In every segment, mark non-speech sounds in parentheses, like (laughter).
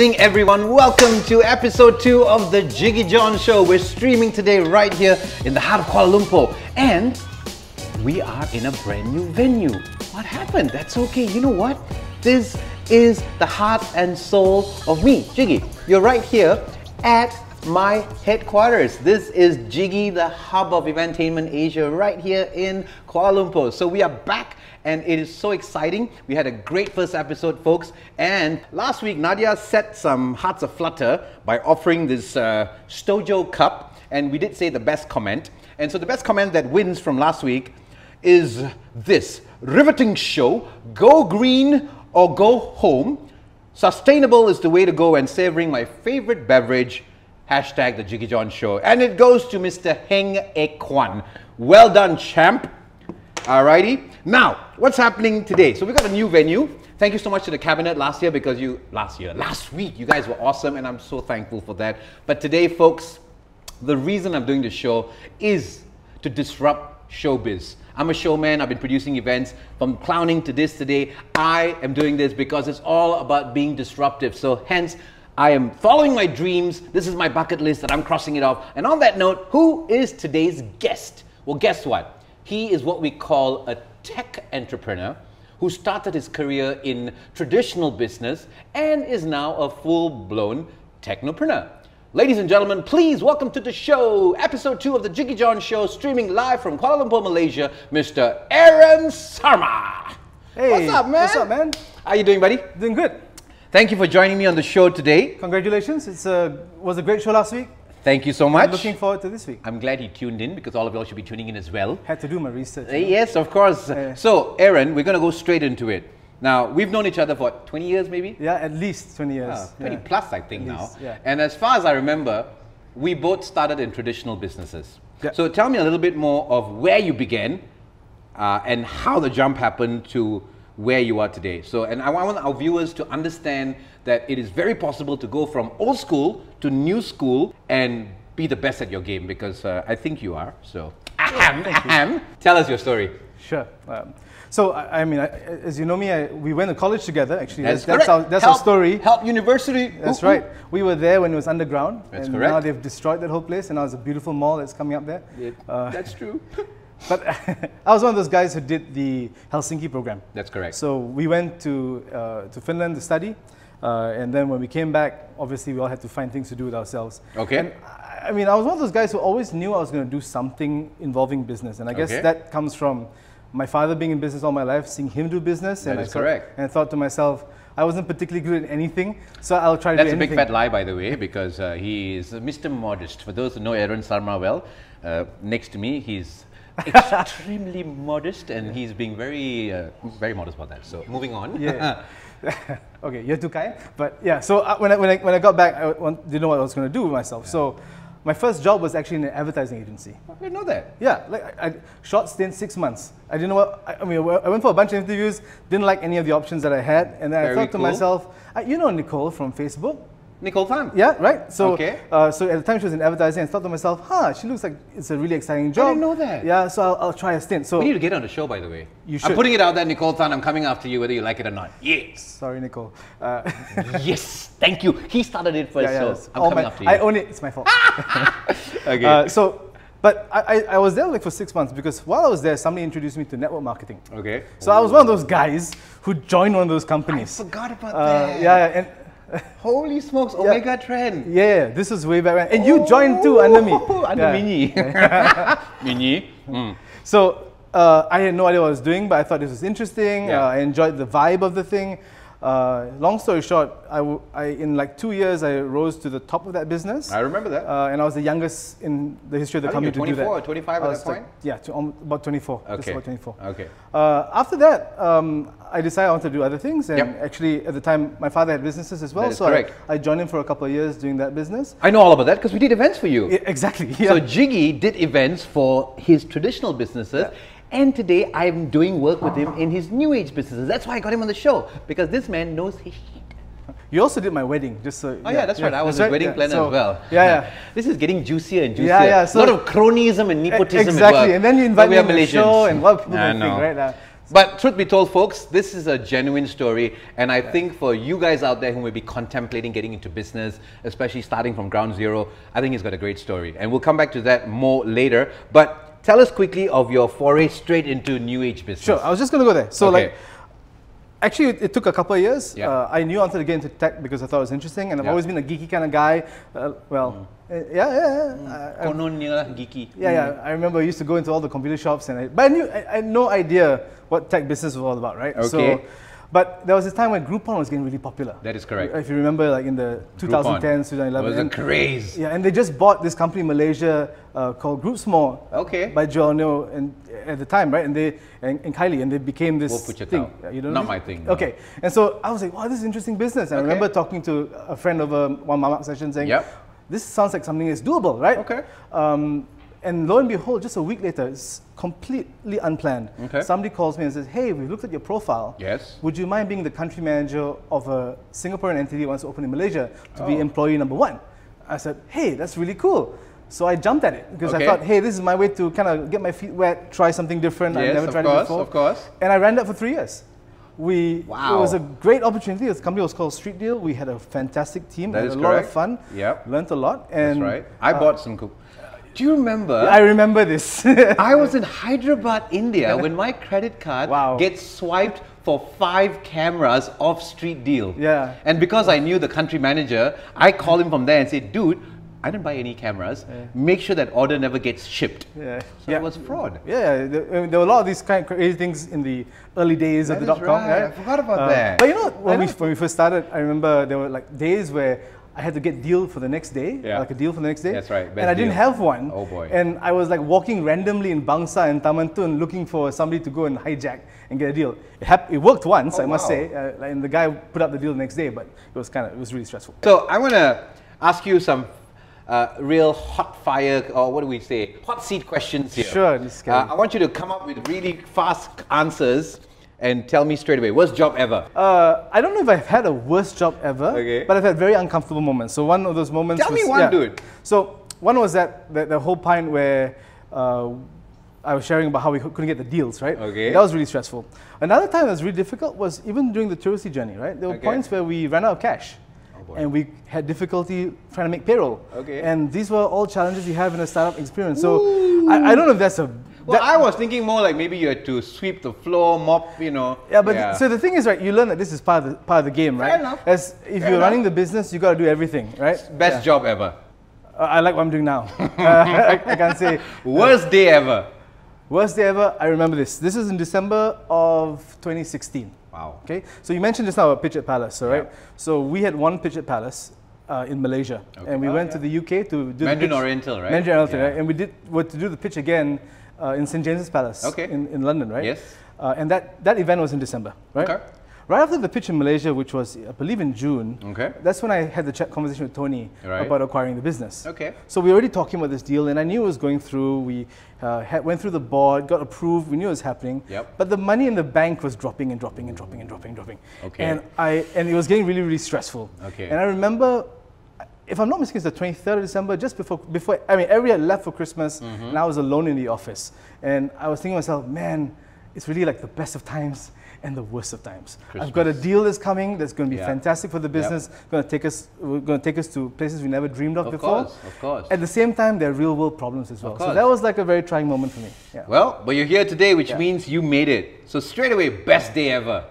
evening, everyone. Welcome to episode two of the Jiggee Jon Show. We're streaming today right here in the heart of Kuala Lumpur, and we are in a brand new venue. What happened? That's okay. You know what? This is the heart and soul of me, Jiggee. You're right here at my headquarters. This is Jiggee, the hub of Eventainment Asia, right here in Kuala Lumpur. So we are back and it is so exciting. We had a great first episode, folks. And last week, Nadia set some hearts aflutter by offering this uh, Stojo cup, and we did say the best comment. And so the best comment that wins from last week is this riveting show go green or go home. Sustainable is the way to go, and savoring my favorite beverage. Hashtag the Jiggee Jon Show. And it goes to Mr. Heng Ek Kwan. Well done, champ. Alrighty. Now, what's happening today? So we got a new venue. Thank you so much to the cabinet last year because you last year, last week, you guys were awesome, and I'm so thankful for that. But today, folks, the reason I'm doing the show is to disrupt showbiz. I'm a showman. I've been producing events from clowning to this today. I am doing this because it's all about being disruptive. So hence, I am following my dreams. This is my bucket list that I'm crossing it off. And on that note, who is today's guest? Well, guess what? He is what we call a tech entrepreneur who started his career in traditional business and is now a full-blown technopreneur. Ladies and gentlemen, please welcome to the show, episode two of the Jiggee Jon Show, streaming live from Kuala Lumpur, Malaysia, Mr. Aaron Sarma. Hey, what's up, man? What's up, man? How you doing, buddy? Doing good. Thank you for joining me on the show today. Congratulations. It's a was a great show last week. Thank you so much. I'm looking forward to this week. I'm glad you tuned in because all of y'all should be tuning in as well. Had to do my research. Uh, Yes, of course. Yeah. So, Aaron, we're going to go straight into it. Now, we've known each other for 20 years maybe? Yeah, at least 20 years. Ah, 20 yeah. plus, I think At now. least, yeah. And as far as I remember, we both started in traditional businesses. Yeah. So, tell me a little bit more of where you began uh, and how the jump happened to where you are today. So, and I want our viewers to understand that it is very possible to go from old school to new school and be the best at your game because uh, I think you are. So, ahem, ahem. tell us your story. Sure. Um, so I, I mean, I, as you know me, I, we went to college together. Actually, That's, that's, that's, our, that's Help- our story. Help University. That's Ooh, right. We were there when it was underground. That's and correct. Now they've destroyed that whole place, and now there's a beautiful mall that's coming up there. Yeah, Uh, that's true. (laughs) But (laughs) I was one of those guys who did the Helsinki program. That's correct. So we went to, uh, to Finland to study, uh, and then when we came back, obviously we all had to find things to do with ourselves. Okay. And I- I mean, I was one of those guys who always knew I was going to do something involving business, and I guess Okay. that comes from my father being in business all my life, seeing him do business, That and is I thought, correct. And I thought to myself, I wasn't particularly good at anything, so I'll try to That's a big fat lie, by the way, because uh, he is Mr. Modest. For those who know Aaron Sarma well, uh, next to me, he's extremely modest, and he's being very, uh, very modest about that. So, moving on. Yeah. (laughs) (laughs) okay, you're too kind. But yeah, so uh, when, I, when, I, when I got back, I want, didn't know what I was going to do with myself. So my first job was actually in an advertising agency. I didn't know that. Yeah, like I, I short stint, six months. I didn't know what, I, I mean, I went for a bunch of interviews, didn't like any of the options that I had, and then Very I thought to cool. myself, uh, you know Nicole from Facebook? Nicole Tan. Yeah, right? So, Okay. uh, so at the time she was in advertising, I thought to myself, huh, she looks like it's a really exciting job. I didn't know that. Yeah, so I'll, I'll try a stint. So, We need to get on the show, by the way. You should. I'm putting it out there, Nicole Tan. I'm coming after you, whether you like it or not. Yes. sorry, Nicole. Uh, (laughs) yes. Thank you. He started it first, yeah, yeah, so I'm coming my- after you. I own it, it's my fault. (laughs) okay. Uh, so, but I, I, I was there like for six months because while I was there, somebody introduced me to network marketing. okay. So I was one of those guys who joined one of those companies. Forgot about Uh, that. yeah, yeah, and (laughs) Holy smokes, Omega Trend. yeah, yeah, this is way back when. And you joined too under me. Oh, Under Yeah. Mini. (laughs) (laughs) Mini. Mm. So uh, I had no idea what I was doing, but I thought this was interesting. Yeah. Uh, I enjoyed the vibe of the thing. Uh, long story short, I, w- I, in like two years, I rose to the top of that business. I remember that. Uh, and I was the youngest in the history of the I company to do 24 that. or 25 at I that was like- point? yeah, to, um, about 24. Just Okay. about 24. Okay. Uh, after that, um, I decided I wanted to do other things. And Yep. actually, at the time, my father had businesses as well. So I, correct. I joined him for a couple of years doing that business. I know all about that because we did events for you. Yeah, exactly. (laughs) Yeah. So Jiggee did events for his traditional businesses. And today I'm doing work with him in his new age businesses. That's why I got him on the show because this man knows his shit. you also did my wedding, just so. Oh yeah, that's right. I was that's his wedding yeah. planner So, as well. Yeah, yeah. (laughs) this is getting juicier and juicier. Yeah, yeah, So, a lot of cronyism and nepotism. at exactly, work. and then you But invite we me are on the show, and what people I will think, right? Uh, But truth be told, folks, this is a genuine story, and I think for you guys out there who may be contemplating getting into business, especially starting from ground zero, I think he's got a great story, and we'll come back to that more later. But tell us quickly of your foray straight into new age business. Sure, I was just going to go there. So Okay. like, actually, it, it took a couple of years. Yeah. Uh, I knew I wanted to get into tech because I thought it was interesting, and I've Yeah. Mm. always been a geeky kind of guy. Uh, well, uh, yeah, yeah, yeah. I- I- Kononnya geeky. yeah, yeah. I remember I used to go into all the computer shops, and I, but I knew I, I had no idea what tech business was all about, right? Okay. So, but there was a time when Groupon was getting really popular. That is correct. If you remember, like in the 2010s, 2011. It was a and- craze. yeah, and they just bought this company in Malaysia uh, called GroupsMore. Okay. By Joel Neoh and at the time, right? And they and, and Kylie, and they became this We'll put your thing. Yeah, you don't Not know my thing, no. Okay. And so I was like, wow, this is interesting business. And Okay. I remember talking to a friend over one Mamak session saying, Yep. this sounds like something that's doable, right? Okay. Um, and lo and behold, just a week later, it's completely unplanned. Okay. Somebody calls me and says, hey, we looked at your profile. Yes. Would you mind being the country manager of a Singaporean entity that wants to open in Malaysia to be Oh. employee number one? I said, hey, that's really cool. So I jumped at it because Okay. I thought, hey, this is my way to kind of get my feet wet, try something different. I've Yes, never of tried course, it before. of course. And I ran that for three years. We, Wow. It was a great opportunity. This company was called Street Deal. We had a fantastic team. That had a lot of fun. Yeah. Learned a lot. That's And right. I uh, bought some. Do you remember? I remember this. (laughs) I was in Hyderabad, India, when my credit card Wow. gets swiped for five cameras off Street Deal. Yeah. And because I knew the country manager, I called him from there and said, "Dude, I didn't buy any cameras. Make sure that order never gets shipped." yeah. So it was fraud. Yeah, there, I mean, there were a lot of these kind of crazy things in the early days That of the dot com. right. I forgot about uh, that. But you know, when we, when we first started, I remember there were like days where I had to get deal for the next day, Yeah. like a deal for the next day. That's right, And I didn't have one. Oh, boy. And I was like walking randomly in Bangsar and Taman Tun looking for somebody to go and hijack and get a deal. It, hap- it worked once, Oh, I must wow. say, uh, and the guy put up the deal the next day, but it was kind of, it was really stressful. So I want to ask you some uh, real hot fire, or what do we say, hot seat questions here. Sure, this is Uh. I want you to come up with really fast answers and tell me straight away. Worst job ever? Uh, I don't know if I've had a worst job ever, Okay. but I've had very uncomfortable moments. So one of those moments. Tell me was- one, dude. So one was that the, the whole point where uh, I was sharing about how we couldn't get the deals, right? Okay. That was really stressful. Another time that was really difficult was even during the Touristly journey, right? There were Okay. points where we ran out of cash. Oh, and we had difficulty trying to make payroll. Okay. And these were all challenges you have in a startup experience. So I, I don't know if that's a. Well, I was thinking more like maybe you had to sweep the floor, mop, you know. Yeah, but so the thing is, right? You learn that this is part of the, part of the game, Fair right? enough. As if Fair you're running the business, you got to do everything, right? best Yeah. job ever. Uh, I like what I'm doing now. Uh, (laughs) (laughs) I, can't say Worst day ever. worst day ever. I remember this. This is in December of 2016. Wow. Okay, so you mentioned just now about Pitch at Palace, so right? Yeah. So we had one Pitch at Palace uh, in Malaysia, Okay. and we Oh, went yeah. to the UK to do Mandarin the pitch. Oriental, right? Mandarin Oriental, Yeah. right? And we did were to do the pitch again uh, in St James's Palace Okay. in, in London, right? Yes. Uh, and that, that event was in December, right? Okay. Right after the pitch in Malaysia, which was I believe in June. Okay. That's when I had the chat conversation with Tony Right. about acquiring the business. Okay. So we were already talking about this deal, and I knew it was going through. We uh, had, went through the board, got approved. We knew it was happening. Yep. But the money in the bank was dropping and dropping and dropping and dropping and dropping. Okay. And I and it was getting really really stressful. Okay. And I remember, if I'm not mistaken, it's the 23rd of December, just before before I mean everybody had left for Christmas, Mm-hmm. and I was alone in the office, and I was thinking to myself, man, it's really like the best of times. And the worst of times. I've got a deal that's coming that's going to be Yeah. fantastic for the business. Going to take us, going to take us to places we never dreamed of, Of before. course, of course. At the same time, there are real world problems as well. So that was like a very trying moment for me. Yeah. Well, but you're here today, which Yeah. means you made it. So straight away, best day ever.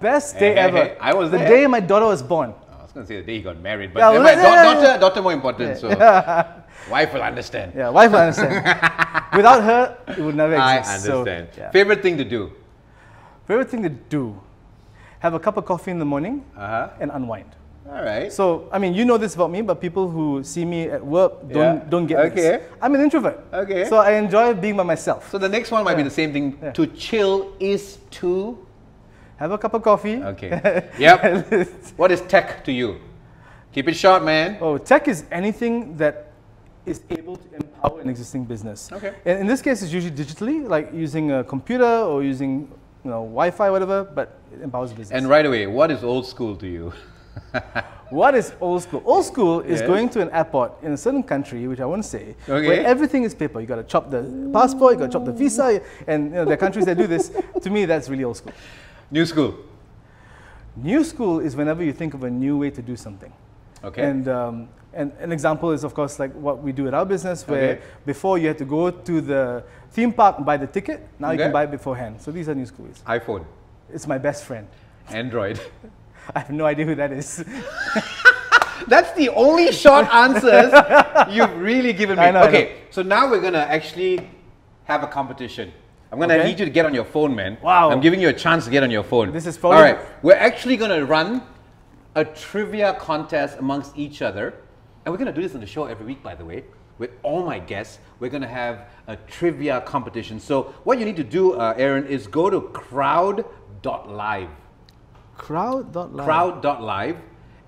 Best day Hey, hey, ever. hey, I was the there. day my daughter was born. I going to say the day he got married, but Yeah, well, yeah, yeah, daughter, daughter more important, so (laughs) wife will understand. Yeah, wife will understand. (laughs) Without her, it would never I exist. So, understand. yeah. Favorite thing to do? Favorite thing to do: have a cup of coffee in the morning Uh-huh. and unwind. All right. So, I mean, you know this about me, but people who see me at work don't Yeah. don't get Okay. this. I'm an introvert. Okay. So I enjoy being by myself. So the next one might be the same thing. Yeah. To chill is to. Have a cup of coffee. Okay. (laughs) yep. What is tech to you? Keep it short, man. Oh, tech is anything that is able to empower an existing business. Okay. And in this case, it's usually digitally, like using a computer or using you know Wi-Fi, whatever. But it empowers business. And right away, what is old school to you? (laughs) what is old school? Old school is Yes. going to an airport in a certain country, which I won't say, Okay. where everything is paper. You got to chop the passport, you got to chop the visa, and you know, there are countries that do this. to me, that's really old school. New school. New school is whenever you think of a new way to do something. Okay. And, um, and an example is, of course, like what we do at our business, where Okay. before you had to go to the theme park and buy the ticket, now you can buy it beforehand. So these are new schools. iPhone. It's my best friend. Android. (laughs) I have no idea who that is. (laughs) That's the only short answers (laughs) you've really given me. I know, okay, so now we're gonna actually have a competition. I'm gonna Okay. need you to get on your phone, man. Wow. I'm giving you a chance to get on your phone. This is phone. All right. We're actually gonna run a trivia contest amongst each other, and we're gonna do this on the show every week, by the way. With all my guests, we're gonna have a trivia competition. So what you need to do, uh, Aaron, is go to crowd.live Crowd.live. crowd.live.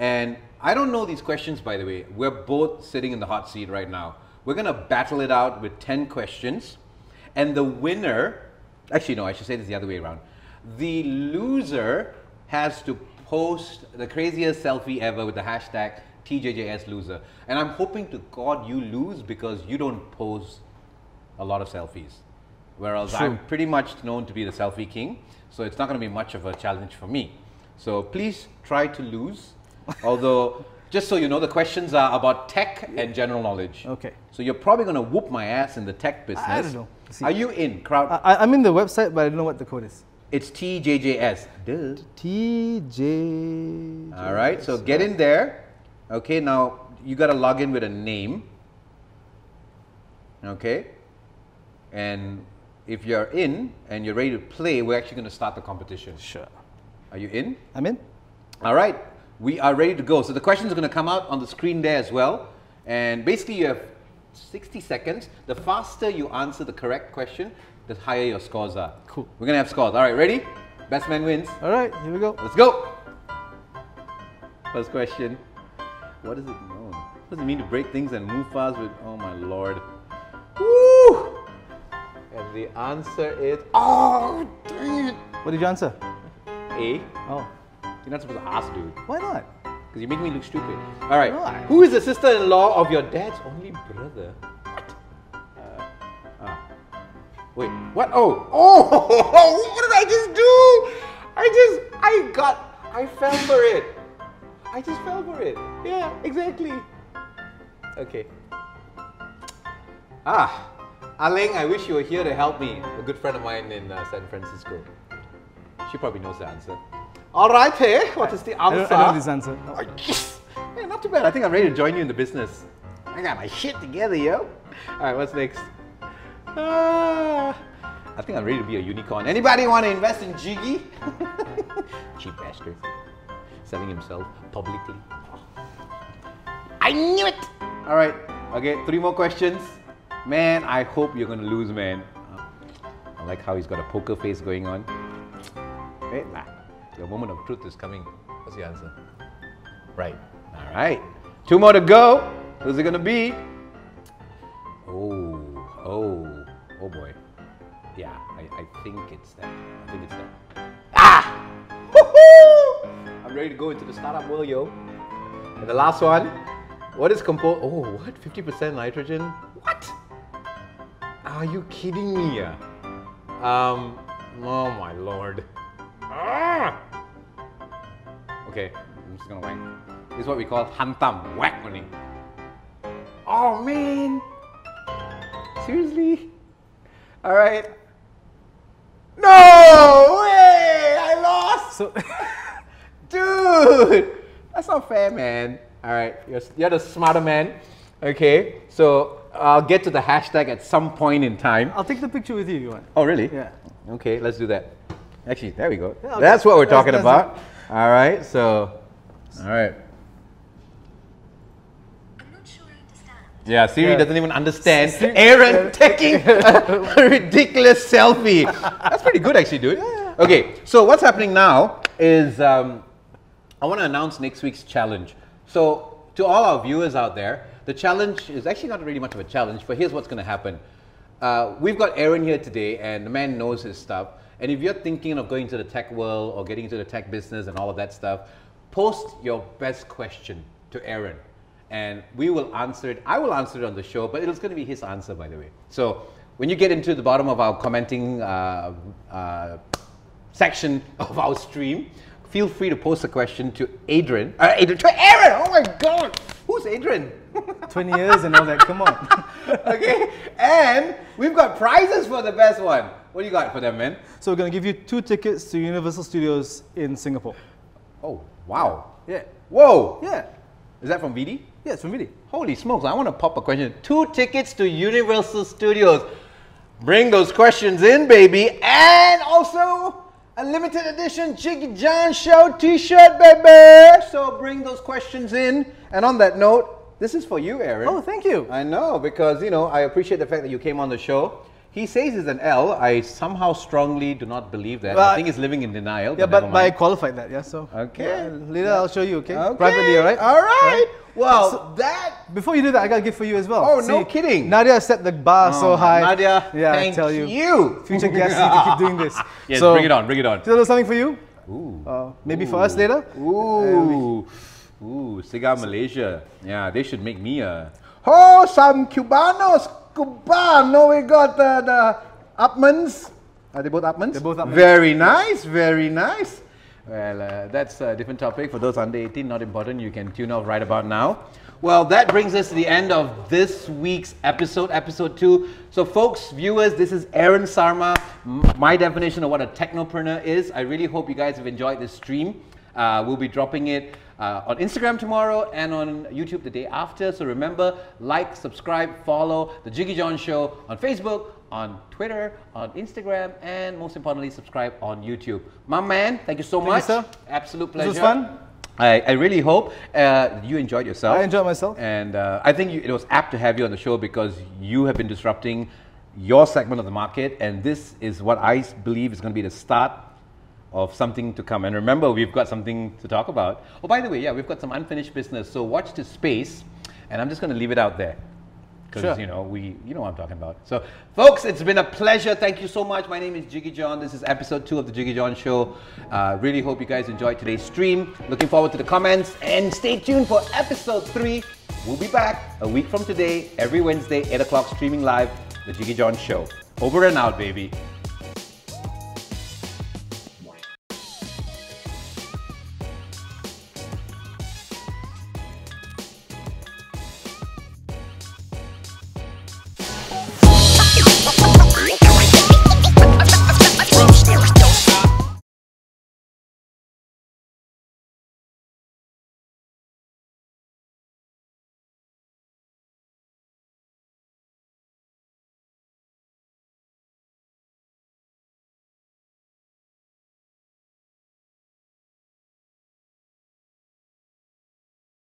And I don't know these questions, by the way. We're both sitting in the hot seat right now. We're going to battle it out with 10 questions. And the winner, actually, no, I should say this the other way around. The loser has to post the craziest selfie ever with the hashtag TJJSloser. And I'm hoping to God you lose because you don't post a lot of selfies. Whereas True. I'm pretty much known to be the selfie king, so it's not going to be much of a challenge for me. So please try to lose. (laughs) Although, just so you know, the questions are about tech and general knowledge. Okay. So you're probably going to whoop my ass in the tech business. I don't know. See. Are you in crowd? I, I'm in the website, but I don't know what the code is. it's TJJS. Duh. TJ. All right. So get in there. Okay. Now you got to log in with a name. Okay. And if you're in and you're ready to play, we're actually going to start the competition. Sure. Are you in? I'm in. All right, we are ready to go. So the questions are going to come out on the screen there as well. And basically, you have 60 seconds. The faster you answer the correct question, the higher your scores are. Cool. We're going to have scores. All right, ready? Best man wins. All right, here we go. Let's go. First question What does it mean? What does it mean to break things and move fast with, oh my lord. Woo! And the answer is, oh, dang it. What did you answer? A. Oh, You're not supposed to ask, dude. why not? Because you make me look stupid. All right. Why? Who is the sister-in-law of your dad's only brother? What? Uh, ah. Wait. What? Oh. Oh! (laughs) What did I just do? I just. I got. I fell for it. I just fell for it. Yeah. Exactly. Okay. Ah. Aleng, I wish you were here to help me. A good friend of mine in uh, San Francisco. She probably knows the answer. All right, hey. What is the I answer? I know this answer. Oh, yes! Yeah, not too bad. I think I'm ready to join you in the business. I got my shit together, yo. All right, what's next? Ah, I think I'm ready to be a unicorn. Anybody want to invest in Jiggee? (laughs) Cheap bastard. Selling himself publicly. I knew it! All right, okay, three more questions. Man, I hope you're gonna lose, man. I like how he's got a poker face going on. Wait, nah. Your moment of truth is coming. What's the answer? Right. All right. Two more to go. Who's it gonna be? Oh, oh, oh boy. Yeah, I, I think it's that. I think it's that. Ah! Woohoo! I'm ready to go into the startup world, yo. And the last one. What is composed? Oh, what? 50% nitrogen? What? Are you kidding me? Um, oh my lord. Okay, I'm just gonna whack. This is what we call hantam, whack only. Oh man! Seriously? Alright. No way! I lost! So, (laughs) Dude! That's not fair, man. Alright, you're, you're the smarter man. Okay, so I'll get to the hashtag at some point in time. I'll take the picture with you if you want. Oh, really? Yeah. Okay, let's do that. Actually, there we go. Yeah, okay. That's what we're talking that's about. All right, so, all right. I'm not sure I understand. Yeah, Siri Yeah. doesn't even understand Siri- Aaron yeah. (laughs) taking (laughs) a ridiculous selfie. That's pretty good, actually, dude. Okay, so what's happening now is um, I want to announce next week's challenge. So, to all our viewers out there, the challenge is actually not really much of a challenge, but here's what's going to happen. Uh, we've got Aaron here today, and the man knows his stuff. And if you're thinking of going to the tech world or getting into the tech business and all of that stuff, post your best question to Aaron, and we will answer it. I will answer it on the show, but it's going to be his answer, by the way. So when you get into the bottom of our commenting uh, uh, section (laughs) of our stream, feel free to post a question to Adrian. Uh, Adrian to Aaron. Oh my God, who's Adrian? 20 years and all that. Come on. (laughs) okay, and we've got prizes for the best one. What do you got for them, man? So we're gonna give you two tickets to Universal Studios in Singapore. Oh, wow. Yeah. Whoa. Yeah. Is that from VD? Yeah, it's from Vidi. Holy smokes, I want to pop a question. Two tickets to Universal Studios. Bring those questions in, baby. And also a limited edition Jiggee Jon Show t shirt, baby. So bring those questions in. And on that note, this is for you, Aaron. Oh, thank you. I know, because, you know, I appreciate the fact that you came on the show. He says it's an L. I somehow strongly do not believe that. Well, I think he's living in denial. Yeah, but, but I qualified that, yeah, so. Okay. Yeah, later I'll show you, okay? Okay. Privately, all right? All right. Well, So- that Before you do that, I got a gift for you as well. Oh, no kidding. Nadia set the bar so Oh, high. Nadia, yeah, I tell you. you. Future guests need to keep doing this. (laughs) Yes, so, bring it on, bring it on. Is there something for you? Ooh. Uh, maybe for us later? Ooh. Ooh, Cigar Malaysia. Yeah, they should make me a. Oh, some Cubanos. Cubano. We got the, the Upmans. Are they both Upmans? They're both Upmans. Very nice, very nice. Well, uh, that's a different topic. For those under 18, not important. You can tune off right about now. Well, that brings us to the end of this week's episode, episode two. So, folks, viewers, this is Aaron Sarma. My definition of what a technopreneur is. I really hope you guys have enjoyed this stream. Uh, we'll be dropping it uh, on Instagram tomorrow and on YouTube the day after. So remember, like, subscribe, follow the Jiggee Jon Show on Facebook, on Twitter, on Instagram, and most importantly, subscribe on YouTube. My man, thank you so Thank you, much. sir. Absolute pleasure. was fun. I, I really hope uh, you enjoyed yourself. I enjoyed myself. And uh, I think you, it was apt to have you on the show because you have been disrupting your segment of the market, and this is what I believe is going to be the start of something to come. And remember, we've got something to talk about. Oh, by the way, yeah, we've got some unfinished business. So watch this space, and I'm just going to leave it out there because Sure. you know we, you know what I'm talking about. So, folks, it's been a pleasure. Thank you so much. My name is Jiggee Jon. This is episode two of the Jiggee Jon Show. Uh, really hope you guys enjoyed today's stream. Looking forward to the comments, and stay tuned for episode three. We'll be back a week from today, every Wednesday, 8 o'clock, streaming live, the Jiggee Jon Show. Over and out, baby.